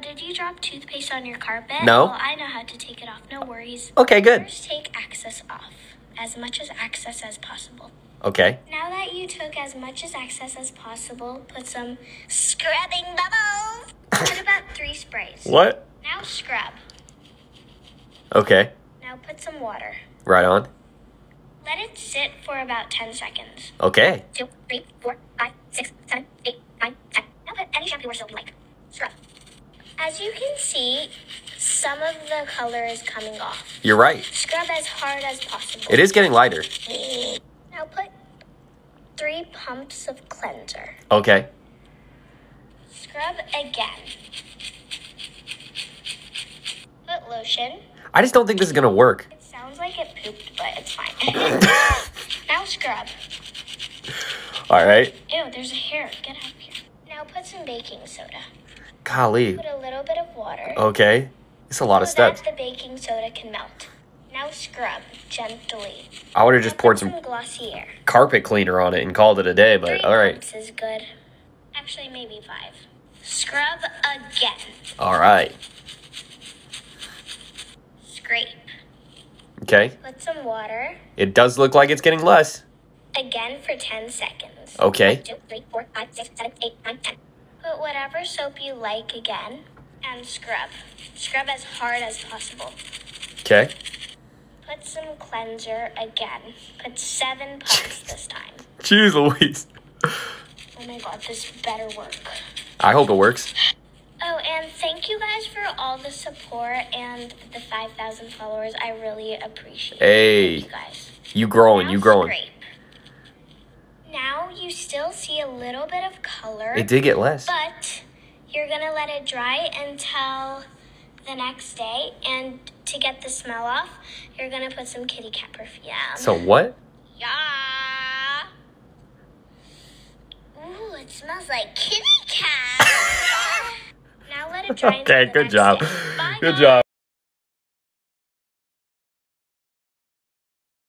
Did you drop toothpaste on your carpet? No. Well, I know how to take it off. No worries. Okay, good. First, take excess off. As much as excess as possible. Okay. Now that you took as much as excess as possible, put some scrubbing bubbles. put about three sprays. What? Now scrub. Okay. Now put some water. Right on. Let it sit for about 10 seconds. Okay. Two, three, four, five, six, seven, eight, nine, ten. Now put any shampoo or soap you like. Scrub. As you can see, some of the color is coming off. You're right. Scrub as hard as possible. It is getting lighter. Now put three pumps of cleanser. Okay. Scrub again. Put lotion. I just don't think this is gonna work. It sounds like it pooped, but it's fine. now scrub. All right. Ew, there's a hair. Get out of here. Now put some baking soda. Golly. Put a little bit of water. Okay. It's a lot of so steps. that the baking soda can melt. Now scrub gently. I would have just Now poured put some Glossier. carpet cleaner on it and called it a day, Three but all right. pumps is good. Actually, maybe five. Scrub again. All right. Scrape. Okay. Put some water. It does look like it's getting less. Again for 10 seconds. Okay. Two, three, four, five, six, seven, eight, nine, ten. Put whatever soap you like again and scrub. Scrub as hard as possible. Okay. Put some cleanser again. Put seven pumps this time. Jeez Louise. Oh my god, this better work. I hope it works. Oh, and thank you guys for all the support and the 5,000 followers. I really appreciate Hey. you guys. You growing, Now you growing. scrape. Still see a little bit of color, It did get less. but you're gonna let it dry until the next day. And to get the smell off, you're gonna put some kitty cat perfume. So what? Yeah. Ooh, it smells like kitty cat. now let it dry. Okay, good job. day. Good job.